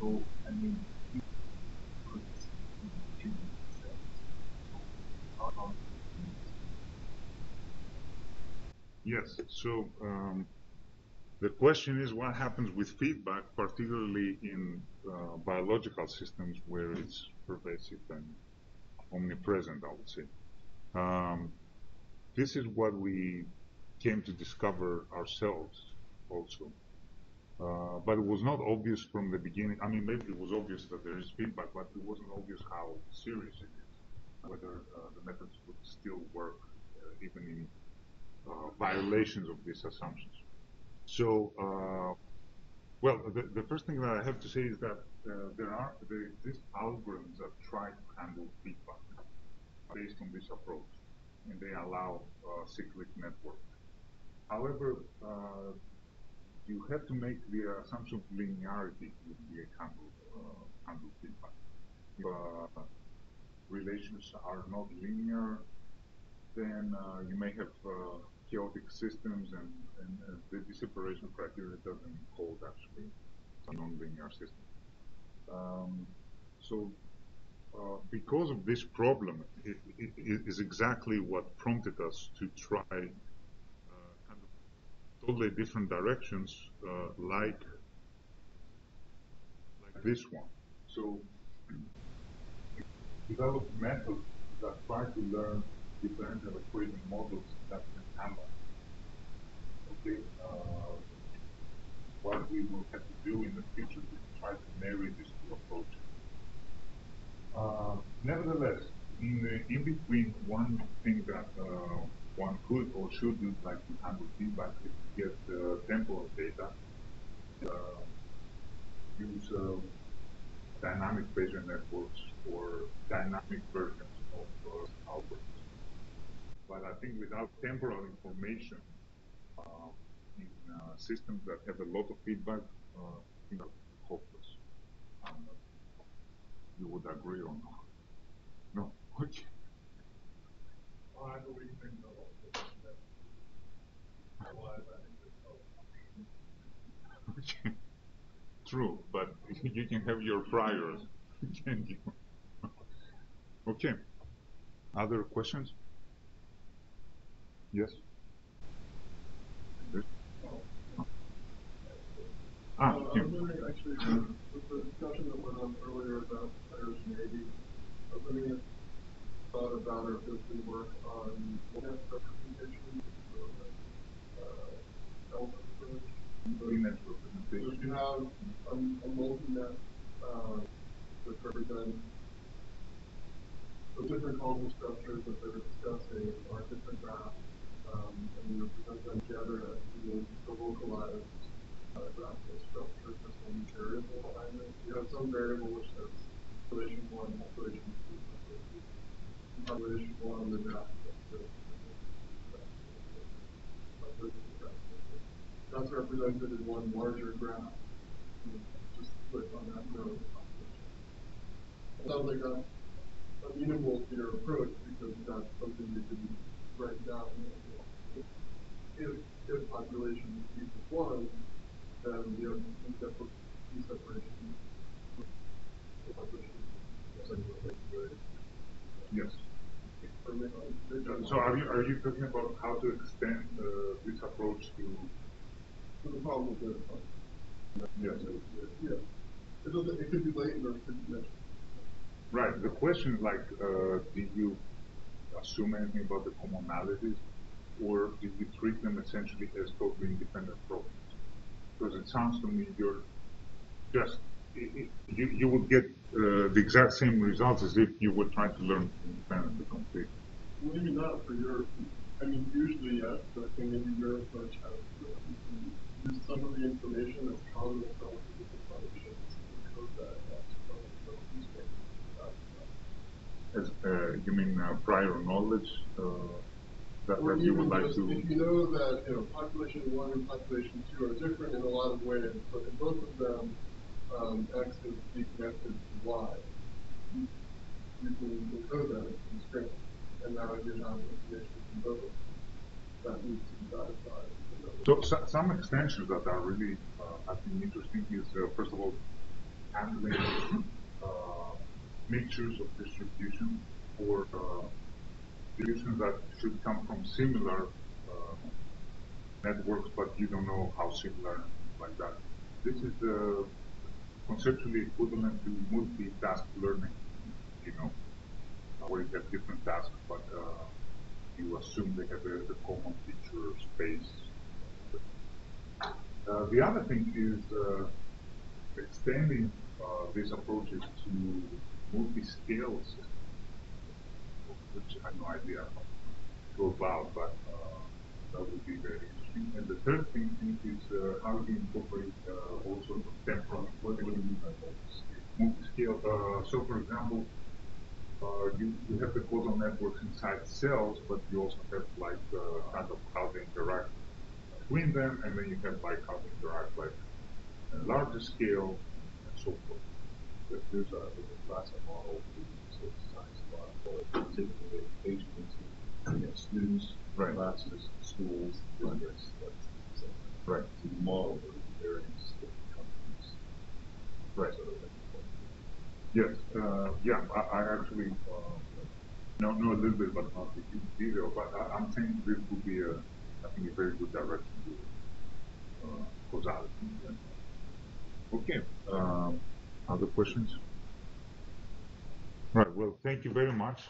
So, I mean, Yes. So, um, the question is what happens with feedback, particularly in uh, biological systems where it's pervasive and omnipresent, I would say. Um, This is what we came to discover ourselves also. Uh, but it was not obvious from the beginning. I mean, maybe it was obvious that there is feedback, but it wasn't obvious how serious it is, whether uh, the methods would still work, uh, even in violations of these assumptions. So, well, the first thing that I have to say is that there exist algorithms that try to handle feedback based on this approach, and they allow uh, cyclic network. However, uh, you have to make the assumption of linearity able to handle feedback. If uh, relations are not linear, then you may have chaotic systems and the separation criteria doesn't hold actually a nonlinear system. Um, so, because of this problem, it is exactly what prompted us to try kind of totally different directions, uh, like like this one. So develop methods that try to learn differential equation models that can handle. Okay, uh, what we will have to do in the future is try to marry these two approaches. Uh, nevertheless, in the in between, one thing that uh, one could or should do, like to handle feedback, is to get temporal data, uh, use uh, dynamic Bayesian networks or dynamic versions of uh, algorithms. But I think without temporal information uh, in systems that have a lot of feedback, you know, you would agree or not? No. Okay. I believe in the Otherwise, I think it's so Okay. True, but you can have your priors, can you? Okay. Other questions? Yes. Ah, Uh, I was Tim. wondering, actually, with the discussion that went on earlier about players maybe, I was wondering if you thought about or if there's been work on net representation, so the, uh, element approach. Image So representation. if you have a, a multi-net, uh, that represents the different causal structures that they're discussing are different graphs, um, and you present them together as being the localized about this structure because one variable alignment. You have some variable which says collision one, collision two, collision one, the graph. That's represented in one larger graph. Just click on that row. Sounds like a amenable to your approach because that's something you can write down. If, if population is 1, Yes. Or maybe, maybe So are you are you talking about how to extend uh, this approach to? So the problem with it, Yes. yeah, it doesn't, it could be latent or it could be. Right. The question is like, uh, did you assume anything about the commonalities, or did you treat them essentially as totally independent problems? Because it sounds to me you're just you you would get uh, the exact same results as if you were trying to learn independently completely. Maybe not for your, I mean, usually yes, but I think maybe your approach has, use some of the information that's common across the different functions and code that as some of the use cases. As uh, you mean uh, prior knowledge uh, that, that you would like to? if you know that, you know, population one and population two are different in a lot of ways, but in both of them, um, X is be connected to Y. You can encode that the string, and now you have information from both that needs to be satisfied. So, so some extensions that are really uh, I think interesting is uh, first of all handling uh, mixtures of distribution for uh, distributions that should come from similar uh, networks, but you don't know how similar like that. This is uh, conceptually equivalent to multitask learning, you know, where you have different tasks, but uh, you assume they have a, a common feature space. Uh, the other thing is uh, extending uh, these approaches to multi-scale systems, which I have no idea how to go about, but uh, that would be very interesting. And the third thing is uh, how you incorporate uh, all sorts temporal, by multi-scale? Uh, so for example, uh, you, you have the causal networks inside cells, but you also have like uh, kind of how they interact between them, and then you have like how they interact like larger scale and so forth. There- There's a, there's a classic model the you know, students, Right. classes, schools, so, Right. to model the various companies. Right. So Yes, uh, yeah, I, I actually uh, know, know a little bit, but not in detail. But I, I'm saying this would be a, I think, a very good direction to uh, causality. Okay, um, other questions? Right, well, thank you very much.